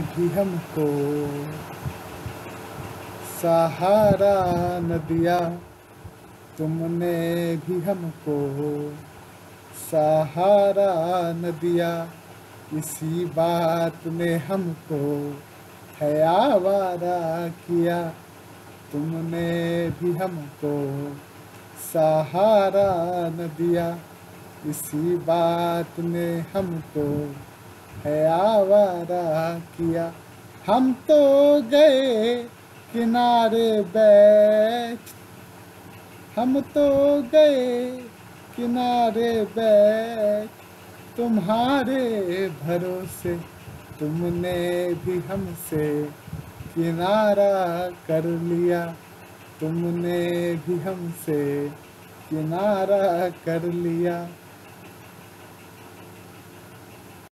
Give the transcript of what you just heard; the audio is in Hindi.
भी हमको सहारा न दिया। तुमने भी हमको सहारा न दिया। इसी बात ने हमको है आवारा किया। तुमने भी हमको सहारा न दिया। इसी बात ने हमको है आवारा किया। हम तो गए किनारे बैठ। हम तो गए किनारे बैठ। तुम्हारे भरोसे तुमने भी हमसे किनारा कर लिया। तुमने भी हमसे किनारा कर लिया।